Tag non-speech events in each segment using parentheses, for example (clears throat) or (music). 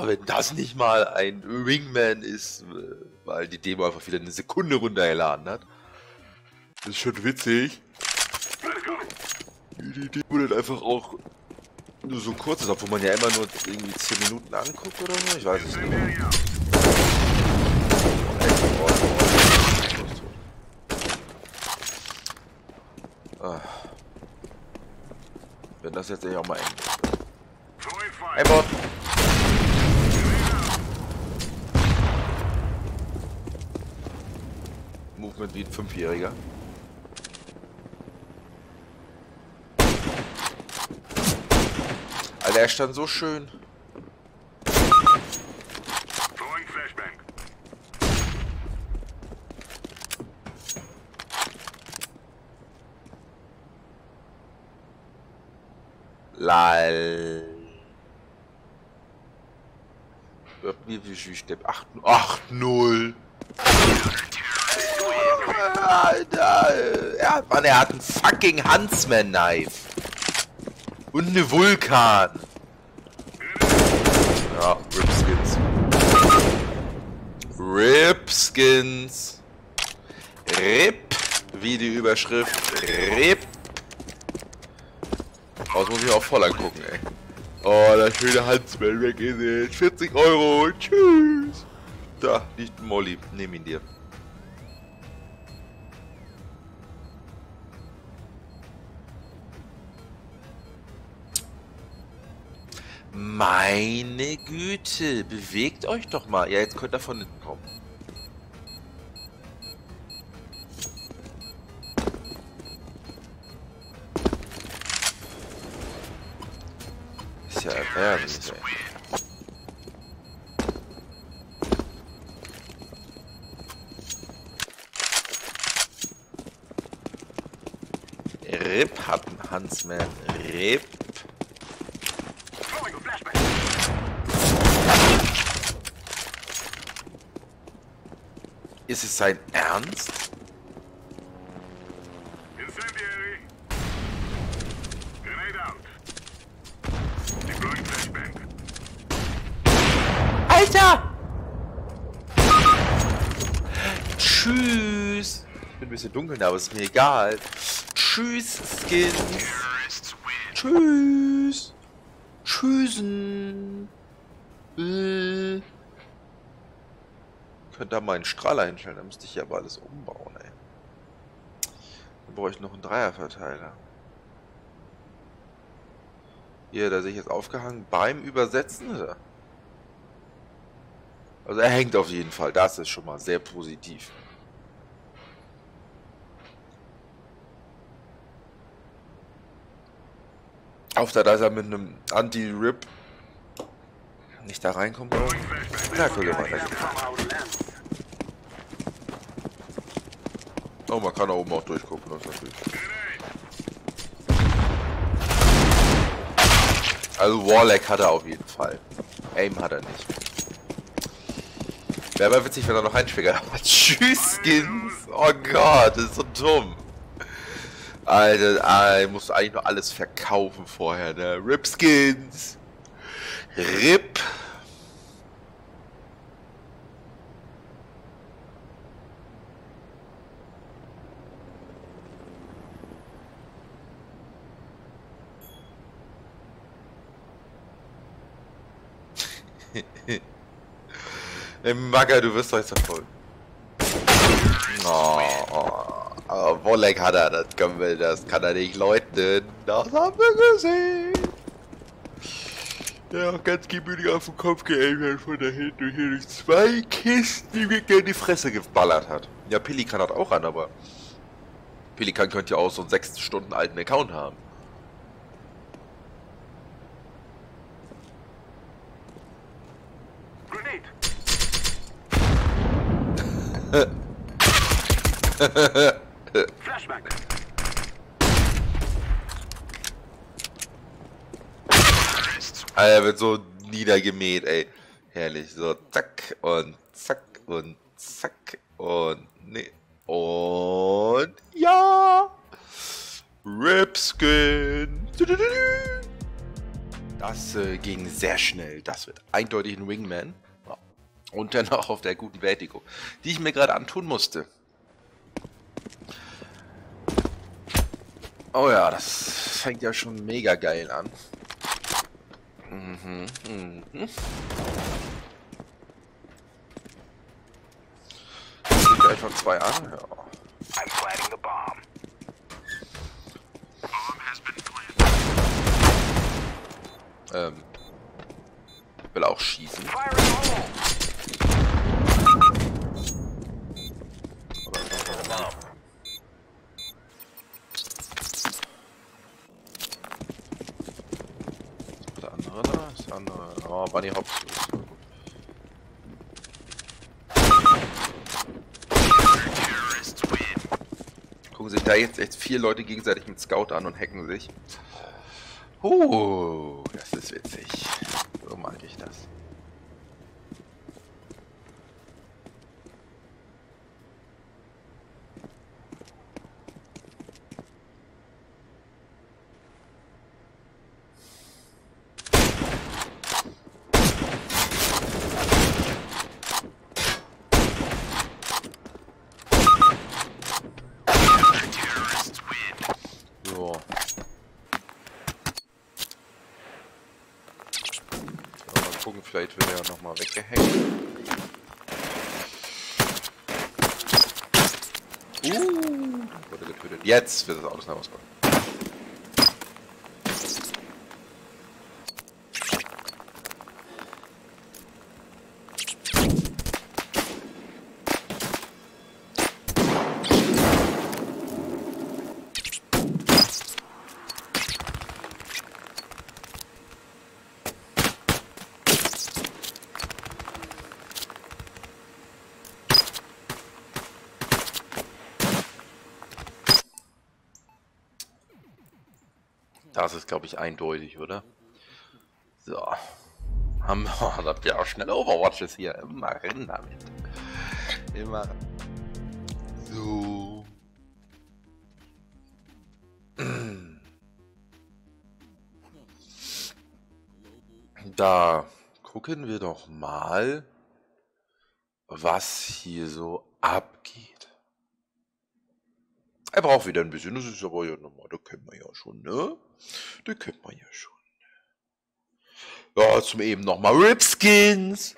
wenn das nicht mal ein Wingman ist, äh, weil die Demo einfach wieder eine Sekunde runtergeladen hat. Das ist schon witzig. Die Demo dann einfach auch nur so kurz ist, obwohl man ja immer nur irgendwie 10 Minuten anguckt oder so. Ich weiß es nicht. Ah. Wenn das jetzt auch mal eng. Ein Bot! Movement wie ein Fünfjähriger. Alter, er stand so schön. Lal. Wie viel Stepp? 8-0. Alter. Ja, Mann, er hat einen fucking Huntsman-Knife. Und eine Vulkan. Ja, Ripskins. Ripskins. Rip. Wie die Überschrift. Rip. Aus muss ich auch voll angucken, ey. Oh, der schöne Huntsman, weg ist es. 40 Euro. Tschüss. Da liegt Molly. Nimm ihn dir. Meine Güte, bewegt euch doch mal. Ja, jetzt könnt ihr von hinten kommen. Ist ja erbärmlich, ey. Rip hat ein Huntsman. Rip. Ist es sein Ernst? Alter! Tschüss! Ich bin ein bisschen dunkel, aber ist mir egal. Tschüss, Skins! Tschüss! Tschüssen! Äh könnte da mal einen Strahler hinstellen, dann müsste ich hier aber alles umbauen, ey. Dann brauche ich noch einen Dreierverteiler. Hier, da sehe ich jetzt aufgehangen beim Übersetzen. Also er hängt auf jeden Fall, das ist schon mal sehr positiv. Auf der, dass mit einem Anti-Rip nicht da reinkommt. Na, guck mal, da Oh, man kann da oben auch durchgucken, das natürlich. Also Warlock hat er auf jeden Fall. Aim hat er nicht. Wäre aber witzig, wenn er noch einen hat. (laughs) Tschüss, Skins! Oh Gott, das ist so dumm. Alter, ah, ich muss eigentlich nur alles verkaufen vorher, ne? Rip Skins! RIP (laughs) Magger, du wirst euch voll. Oh, oh, Wolleck hat er, das können wir, das kann er nicht leugnen. Das haben wir gesehen. Ja, ganz gemütlich auf den Kopf geändert von da hinten hier durch zwei Kisten, die mir gerne die Fresse geballert hat. Ja, Pelikan hat auch an, aber Pelikan könnte ja auch so einen sechs Stunden alten Account haben. (laughs) Flashback. Er wird so niedergemäht, ey. Herrlich. So, zack und zack und zack und ne. Und ja. Ripskin. Das das äh, ging sehr schnell. Das wird eindeutig ein Wingman. Und dann auch auf der guten Vertigo, die ich mir gerade antun musste. Oh ja, das fängt ja schon mega geil an. Mhm, mhm. Sind einfach zwei an? Ja. Ähm. Will auch schießen. Der andere da? Ist der andere. Oh, Bunny Hops. Gucken sich da jetzt echt vier Leute gegenseitig mit Scout an und hacken sich. Oh, das ist witzig. So mag ich das. Gucken, vielleicht wird er ja nochmal weggehängt. Uh, wurde getötet. Jetzt wird das Auto schnell rauskommen. Das ist, glaube ich, eindeutig, oder? So. Haben wir, (laughs) das ja auch schnell Overwatches hier. Immer rein damit. Immer. So. (clears throat) Da gucken wir doch mal, was hier so abgeht. Er braucht wieder ein bisschen, das ist aber ja normal, das kennen wir ja schon, ne? Das kennt man ja schon. Ja, zum eben nochmal Ripskins.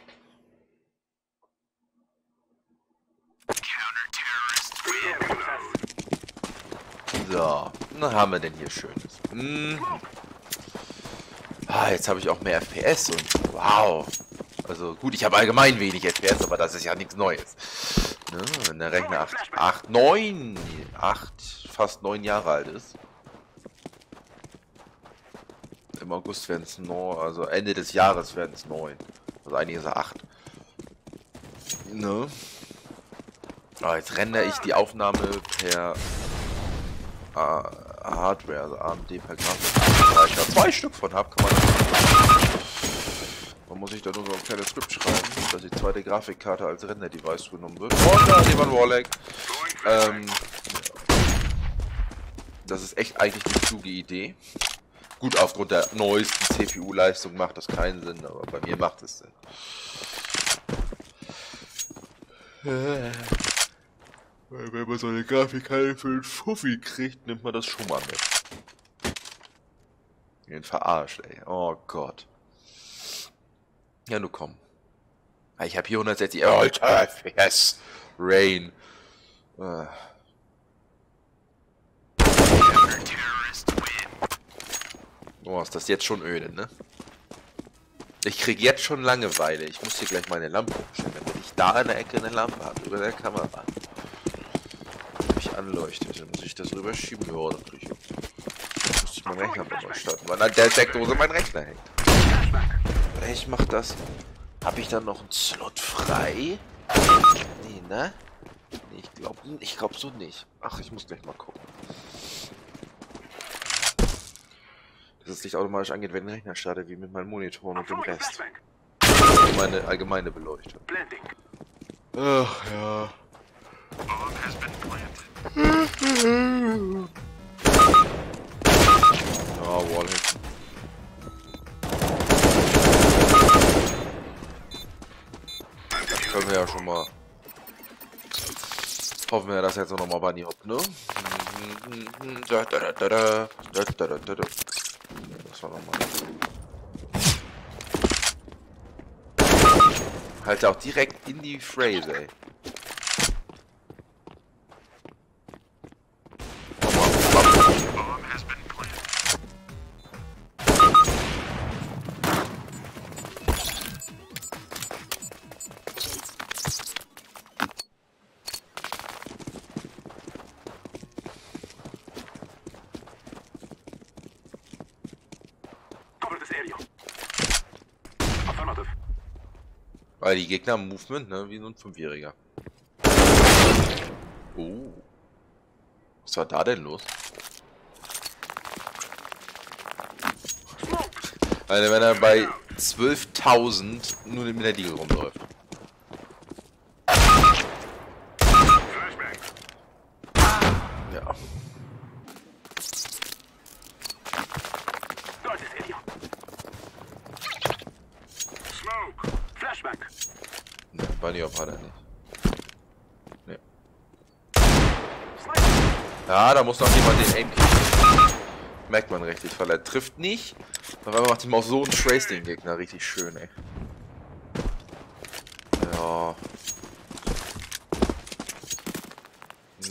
So, was haben wir denn hier Schönes? Hm. Ah, jetzt habe ich auch mehr FPS und wow. Also gut, ich habe allgemein wenig FPS, aber das ist ja nichts Neues. Ne, wenn der Rechner 8, 8, 9, 8, fast 9 Jahre alt ist. Im August werden es neun, also Ende des Jahres werden es neun. Also einige sind acht. Ne? Ah, jetzt rendere ich die Aufnahme per ah, Hardware, also AMD per Grafik. Zwei Stück von habe, kann man. Man muss ich da nur so ein kleines Skript schreiben, dass die zweite Grafikkarte als Render-Device genommen wird. Und da jemand Warlag. Ähm, das ist echt eigentlich die kluge Idee. Gut, aufgrund der neuesten CPU-Leistung macht das keinen Sinn, aber bei mir macht es Sinn. Weil wenn man so eine Grafikkarte für einen Fuffi kriegt, nimmt man das schon mal mit. Den verarscht, ey. Oh Gott. Ja, nur komm. Ich habe hier 160 Alter FPS. Rain. Uh. Oh, ist das jetzt schon öde, ne? Ich krieg jetzt schon Langeweile. Ich muss hier gleich meine Lampe umstellen, damit ich da in der Ecke eine Lampe habe, über der Kamera. Mich anleuchtet, dann muss ich das rüberschieben. Ja, dann krieg ich. Muss ich meinen Rechner neu starten, weil an der Steckdose mein Rechner hängt. Ich mach das. Habe ich dann noch einen Slot frei? Nee, ne? Nee, ich glaube ich glaub so nicht. Ach, ich muss gleich mal gucken. dass es Licht automatisch angeht, wenn der Rechner startet, wie mit meinem Monitor und dem Rest. Meine allgemeine Beleuchtung. Ach ja. Ja, Wallhack. Nochmal. Hoffen wir, dass jetzt auch nochmal Bunny hoppt, ne? Da, da, da, da, da, da, da, da, da. Das war nochmal. Halt auch direkt in die Phrase, ey. Weil die Gegner haben Movement, ne? Wie so ein Fünfjähriger. Oh. Was war da denn los? Also wenn er bei 12.000 nur mit der Diegel rumläuft. Ja. Bunny Hop hat er nicht. Nee. Ja, da muss noch jemand den Aim kriegen. Merkt man richtig, weil er trifft nicht. Auf einmal macht ihm auch so ein Trace den Gegner richtig schön, ey. Ja.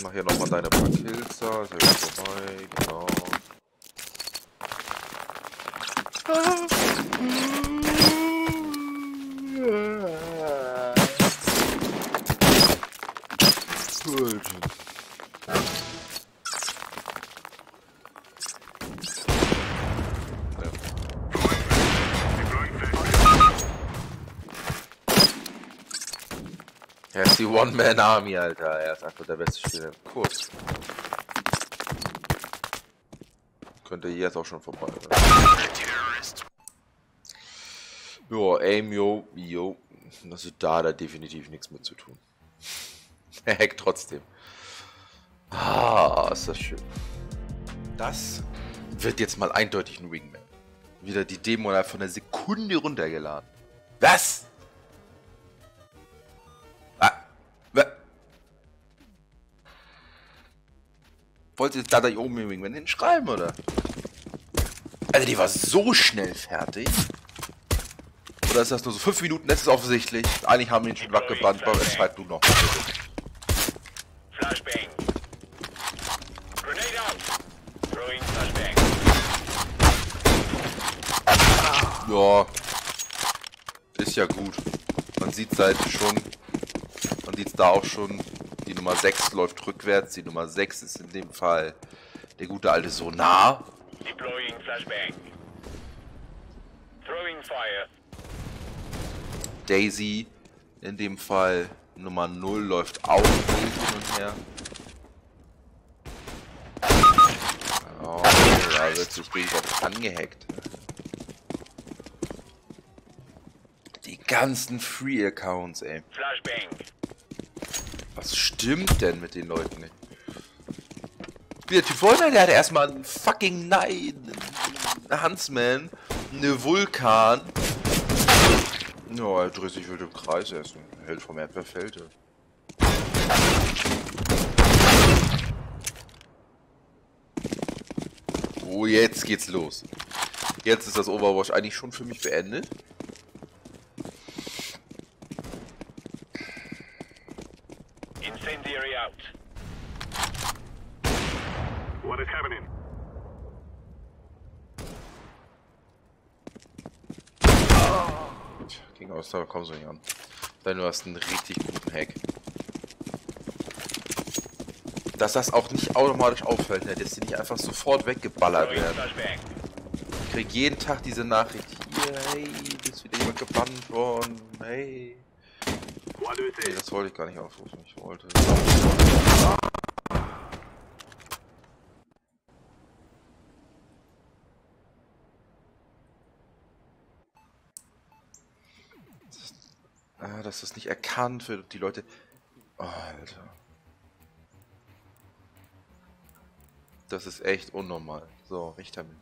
Mach hier nochmal deine paar Kills da, ist ja vorbei, genau. Er (laughs) One-Man-Army, Alter. Er ist einfach der beste Spieler im Kurs. Könnte jetzt auch schon vorbei sein. Jo, aim, yo, yo. Also da hat er definitiv nichts mit zu tun. (laughs) er hackt trotzdem. Ah, ist das schön. Das wird jetzt mal eindeutig ein Wingman. Wieder die Demo von der Sekunde runtergeladen. Was? Wollte jetzt da da oben im Wingman hinschreiben, oder? Also die war so schnell fertig. Oder ist das nur so 5 Minuten? Das ist offensichtlich. Eigentlich haben wir ihn schon weggebannt, aber es schreibt du noch. Flashbang. Grenade out. Throwing flashbang. Ja. Ist ja gut. Man sieht seit schon. Man sieht es da auch schon. Die Nummer 6 läuft rückwärts. Die Nummer 6 ist in dem Fall der gute alte Sonar. Deploying Flashbang. Throwing Fire. Daisy in dem Fall Nummer 0 läuft auch hin und her. Oh, da wird sich gegenseitig angehackt. Die ganzen Free-Accounts, ey. Flashbang. Was stimmt denn mit den Leuten? Ey? Der Typ vorhin, der hatte erstmal einen fucking Nein, Huntsman, eine Vulkan. Ja, er dreht sich wild im Kreis, ist ein Held vom Erdbeerfeld. Oh, jetzt geht's los. Jetzt ist das Overwatch eigentlich schon für mich beendet. Incendiary out. What is happening? Gegen Ausdauer kommst du nicht an. Denn du hast einen richtig guten Hack. Dass das auch nicht automatisch auffällt, ne? dass die nicht einfach sofort weggeballert werden. Ich krieg jeden Tag diese Nachricht. Hier, hey, ist wieder jemand gebannt worden. Hey. Nee, das wollte ich gar nicht aufrufen. Ich wollte. Ah, dass das nicht erkannt wird und die Leute. Oh, Alter. Das ist echt unnormal. So, recht damit.